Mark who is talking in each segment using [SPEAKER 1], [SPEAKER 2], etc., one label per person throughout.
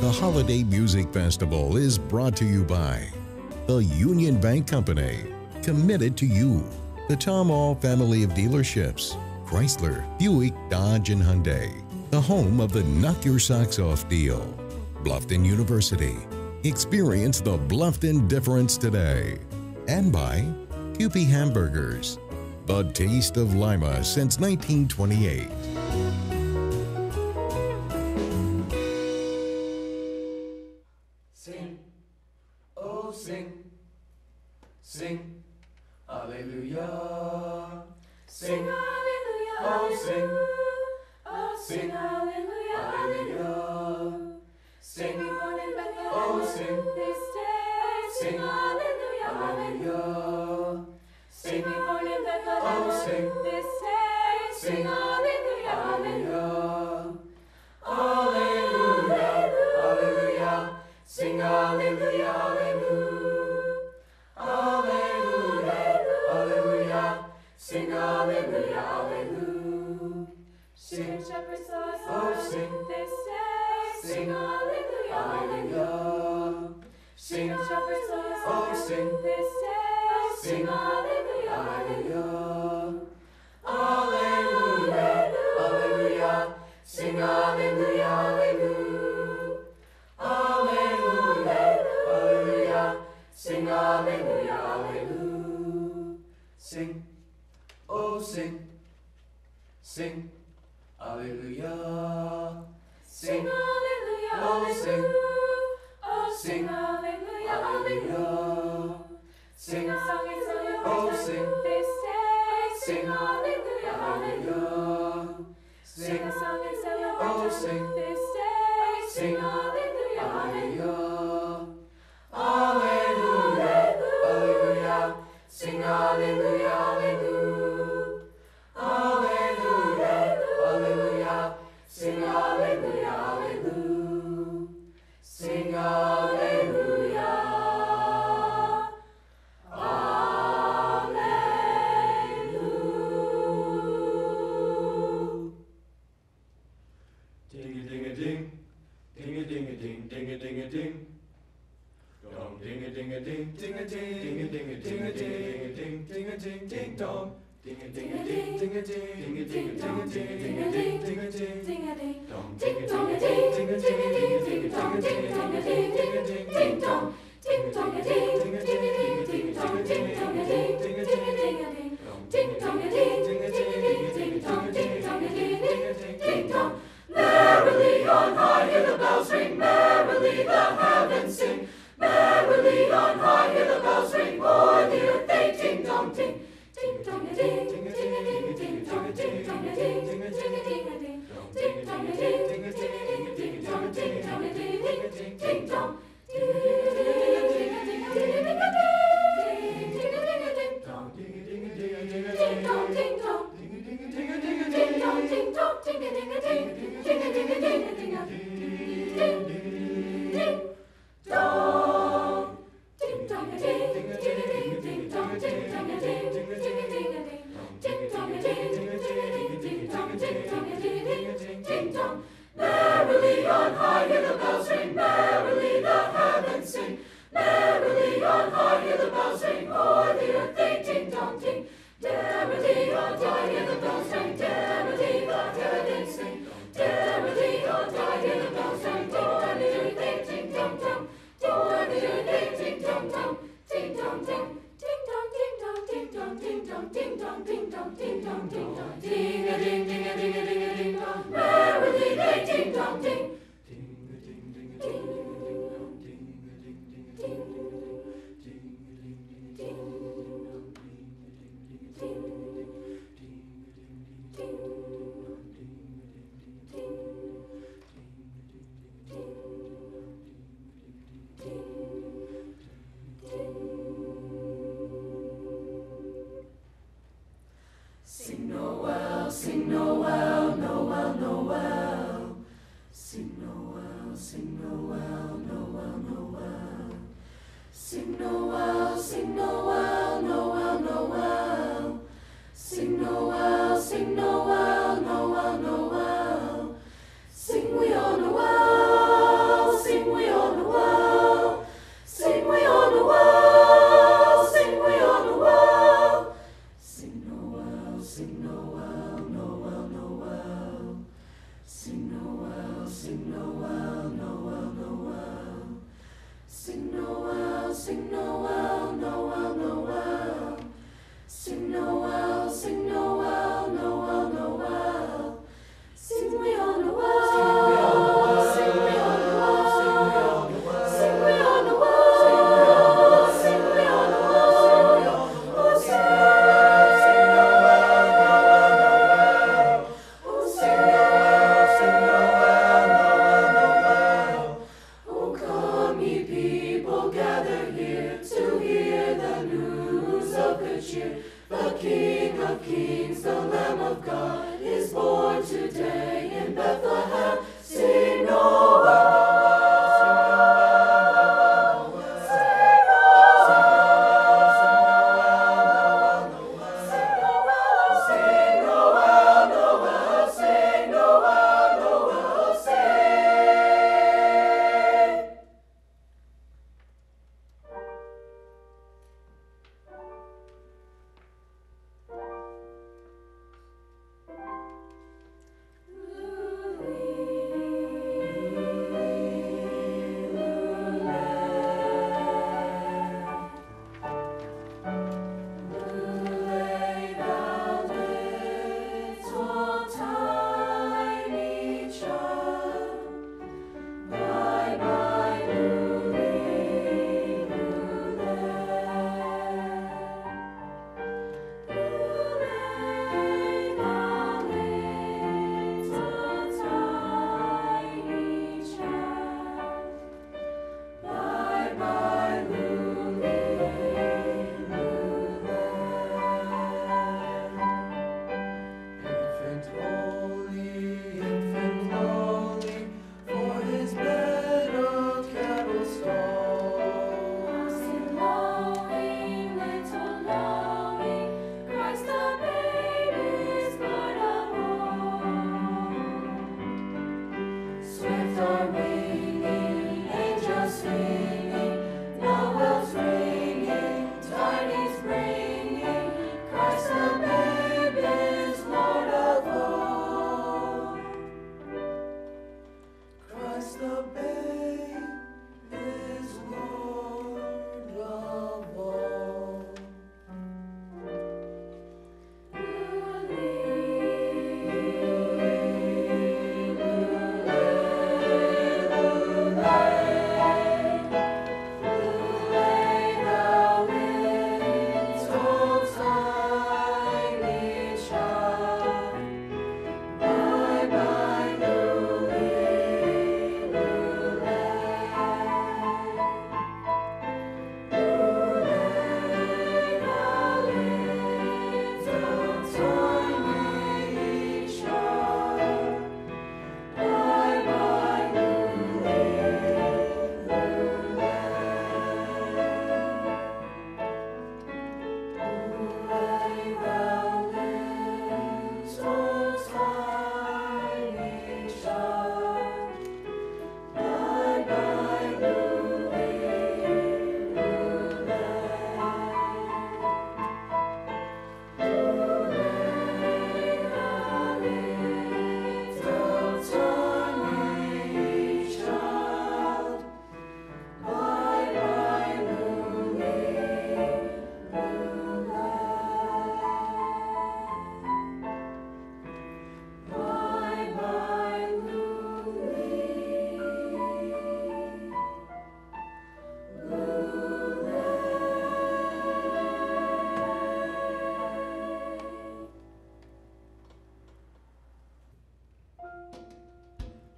[SPEAKER 1] The Holiday Music Festival is brought to you by the Union Bank Company, committed to you, the Tom Ahl family of dealerships, Chrysler, Buick, Dodge, and Hyundai, the home of the Knock Your Socks Off deal, Bluffton University. Experience the Bluffton difference today. And by Kewpee Hamburgers, the taste of Lima since 1928.
[SPEAKER 2] sing hallelujah,
[SPEAKER 3] hallelujah.
[SPEAKER 2] Sing,
[SPEAKER 3] oh
[SPEAKER 2] sing,
[SPEAKER 3] this day.
[SPEAKER 2] Sing
[SPEAKER 3] hallelujah,
[SPEAKER 2] hallelujah. Sing, oh sing,
[SPEAKER 3] this day.
[SPEAKER 2] Sing
[SPEAKER 3] hallelujah, hallelujah.
[SPEAKER 2] Hallelujah, hallelujah. Sing hallelujah, hallelujah. Hallelujah, hallelujah. Sing hallelujah, hallelujah.
[SPEAKER 3] Sing, shepherds, us,
[SPEAKER 2] oh, sing
[SPEAKER 3] this day.
[SPEAKER 2] Sing,
[SPEAKER 3] hallelujah, hallelujah. Sing, shepherds, us,
[SPEAKER 2] oh, sing
[SPEAKER 3] this day.
[SPEAKER 2] Sing,
[SPEAKER 3] hallelujah, hallelujah. The King of Kings, the Lamb of God, is born today in Bethlehem.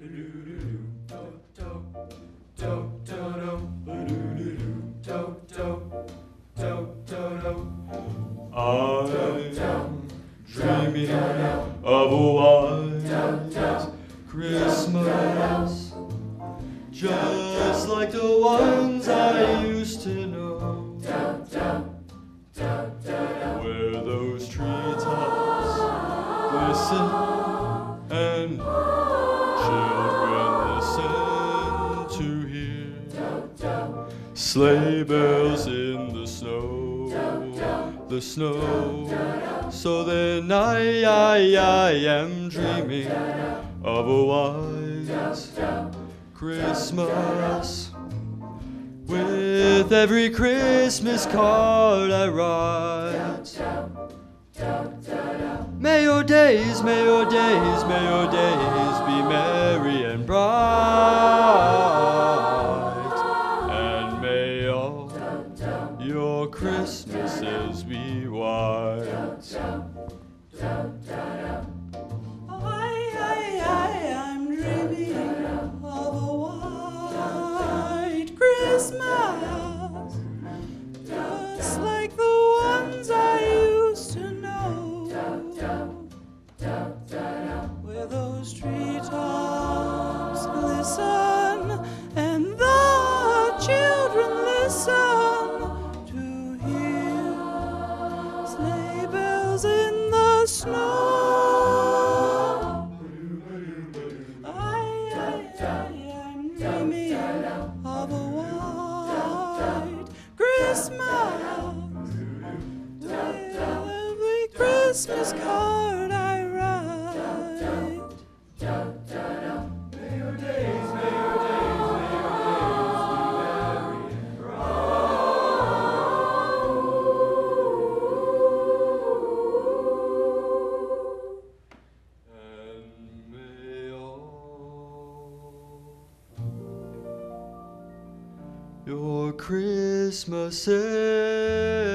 [SPEAKER 4] do do do snow. So then I, I, I am dreaming of a white Christmas. With every Christmas card I write. May your days, may your days, may your days be merry and bright. Your Christmases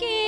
[SPEAKER 3] so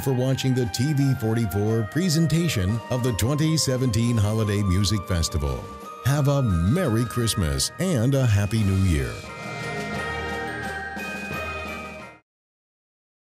[SPEAKER 1] For watching the TV44 presentation of the 2017 Holiday Music Festival. Have a Merry Christmas and a Happy New Year.